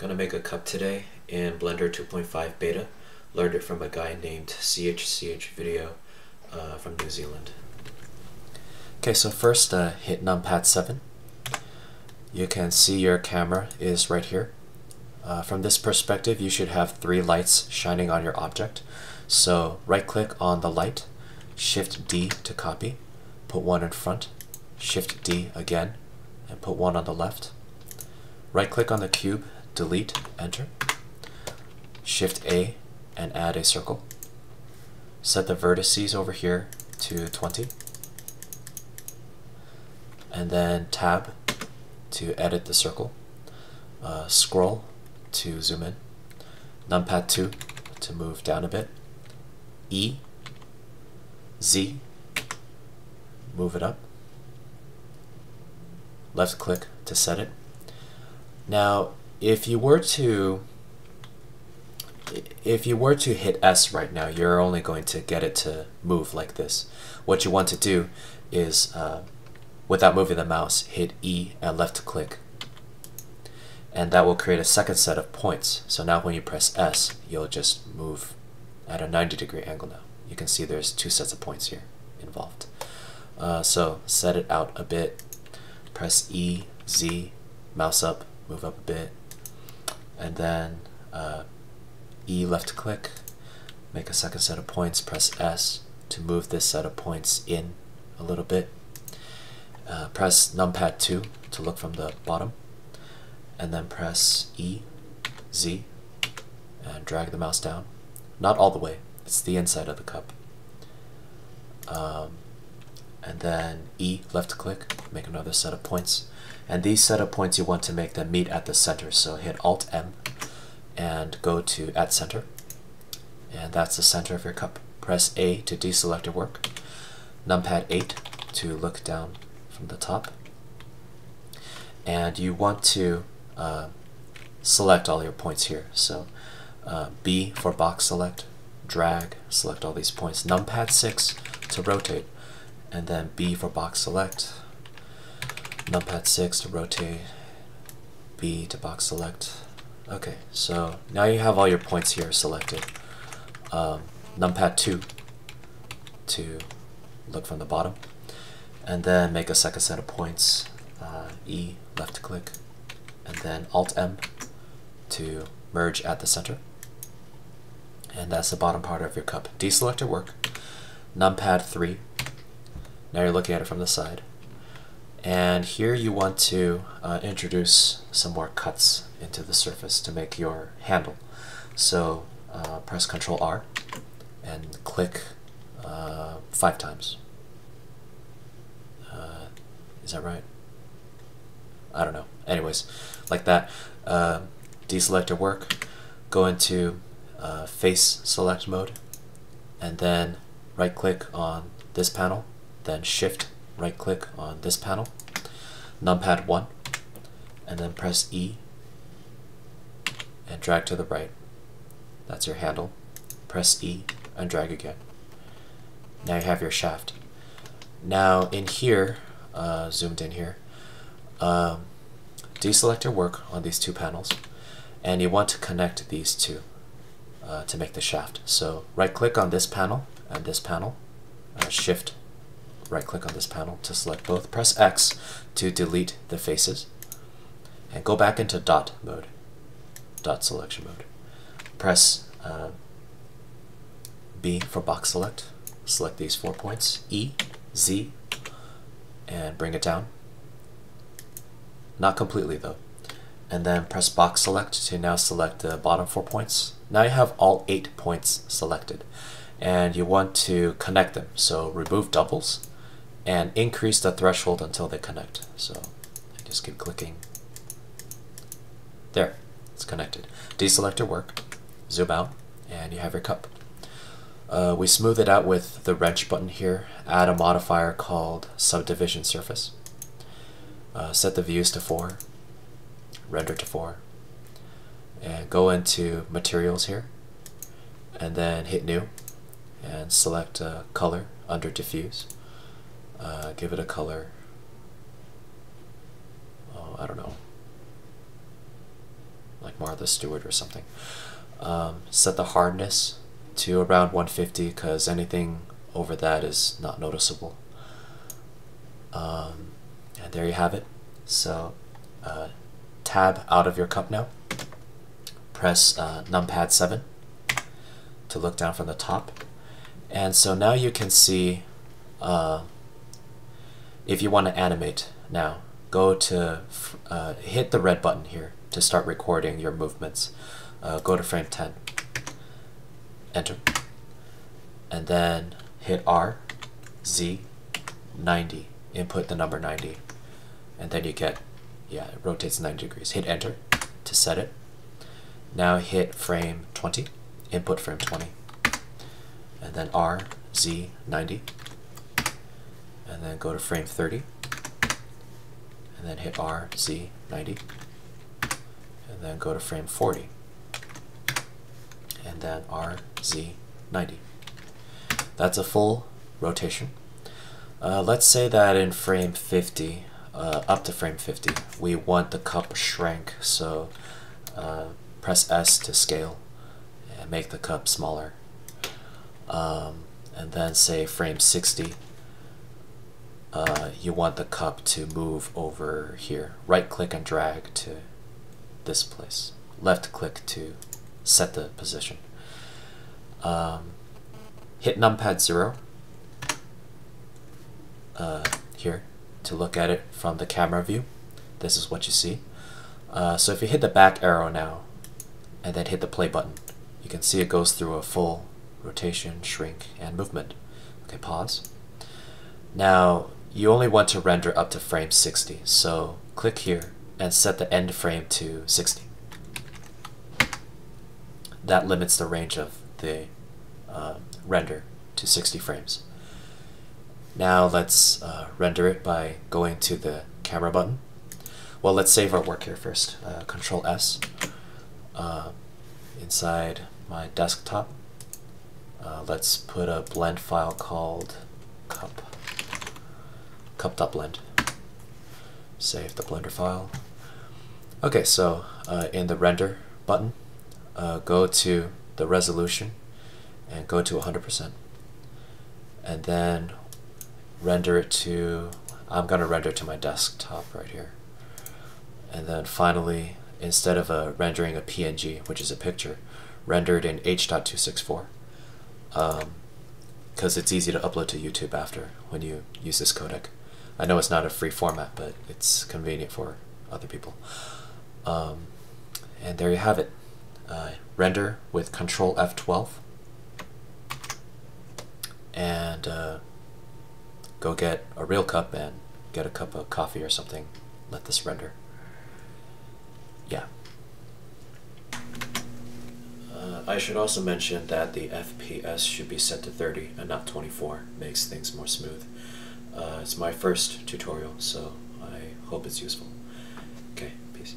Gonna make a cup today in Blender 2.5 beta. Learned it from a guy named CHCH Video uh, from New Zealand. Okay, so first uh, hit numpad 7. You can see your camera is right here. Uh, from this perspective, you should have three lights shining on your object. So right click on the light, shift D to copy, put one in front, shift D again, and put one on the left. Right click on the cube delete, enter. Shift A and add a circle. Set the vertices over here to 20. And then tab to edit the circle. Uh, scroll to zoom in. Numpad 2 to move down a bit. E, Z, move it up. Left click to set it. Now, if you were to if you were to hit S right now, you're only going to get it to move like this. What you want to do is, uh, without moving the mouse, hit E and left click. And that will create a second set of points. So now when you press S, you'll just move at a 90 degree angle now. You can see there's two sets of points here involved. Uh, so set it out a bit, press E, Z, mouse up, move up a bit, and then uh, E left click, make a second set of points, press S to move this set of points in a little bit. Uh, press numpad 2 to look from the bottom, and then press E, Z, and drag the mouse down. Not all the way, it's the inside of the cup. Um, and then E, left click, make another set of points. And these set of points you want to make them meet at the center. So hit Alt M and go to at center. And that's the center of your cup. Press A to deselect your work. Numpad 8 to look down from the top. And you want to uh, select all your points here. So uh, B for box select, drag, select all these points. Numpad 6 to rotate, and then B for box select, numpad 6 to rotate, B to box select. Okay, so now you have all your points here selected. Um, numpad 2 to look from the bottom, and then make a second set of points, uh, E, left click, and then Alt M to merge at the center. And that's the bottom part of your cup. Deselect your work, numpad 3, now you're looking at it from the side. And here you want to uh, introduce some more cuts into the surface to make your handle. So uh, press Ctrl R and click uh, five times. Uh, is that right? I don't know. Anyways, like that. Uh, deselect your work, go into uh, face select mode, and then right click on this panel, then shift right click on this panel, numpad 1, and then press E and drag to the right. That's your handle. Press E and drag again. Now you have your shaft. Now in here, uh, zoomed in here, um, deselect your work on these two panels and you want to connect these two uh, to make the shaft. So right click on this panel and this panel, uh, shift right click on this panel to select both, press X to delete the faces, and go back into dot mode, dot selection mode. Press uh, B for box select, select these four points, E, Z, and bring it down. Not completely though. And then press box select to now select the bottom four points. Now you have all eight points selected and you want to connect them. So remove doubles and increase the threshold until they connect. So I just keep clicking. There, it's connected. Deselect your work, zoom out, and you have your cup. Uh, we smooth it out with the wrench button here. Add a modifier called subdivision surface. Uh, set the views to 4, render to 4, and go into materials here, and then hit new, and select uh, color under diffuse uh, give it a color. Oh, I don't know. Like Martha Stewart or something. Um, set the hardness to around 150 because anything over that is not noticeable. Um, and there you have it. So uh, tab out of your cup now. Press uh, numpad 7 to look down from the top. And so now you can see uh, if you want to animate now, go to uh, hit the red button here to start recording your movements. Uh, go to frame 10, enter, and then hit R, Z, 90, input the number 90, and then you get, yeah, it rotates 90 degrees. Hit enter to set it. Now hit frame 20, input frame 20, and then R, Z, 90, and then go to frame 30, and then hit R, Z, 90, and then go to frame 40, and then R, Z, 90. That's a full rotation. Uh, let's say that in frame 50, uh, up to frame 50, we want the cup shrank, so uh, press S to scale and make the cup smaller. Um, and then say frame 60, uh, you want the cup to move over here. Right click and drag to this place. Left click to set the position. Um, hit numpad 0 uh, here to look at it from the camera view. This is what you see. Uh, so if you hit the back arrow now and then hit the play button, you can see it goes through a full rotation, shrink, and movement. Okay, pause. Now, you only want to render up to frame 60, so click here and set the end frame to 60. That limits the range of the uh, render to 60 frames. Now let's uh, render it by going to the camera button. Well, let's save our work here first. Uh, Control S. Uh, inside my desktop, uh, let's put a blend file called cup cup.blend. Save the blender file. Okay, so uh, in the render button, uh, go to the resolution and go to 100%. And then render it to, I'm going to render to my desktop right here. And then finally, instead of uh, rendering a PNG, which is a picture, render it in H.264. Because um, it's easy to upload to YouTube after when you use this codec. I know it's not a free format, but it's convenient for other people. Um, and there you have it. Uh, render with Control F12. And uh, go get a real cup and get a cup of coffee or something. Let this render. Yeah. Uh, I should also mention that the FPS should be set to 30 and not 24. Makes things more smooth. Uh, it's my first tutorial, so I hope it's useful. Okay, peace.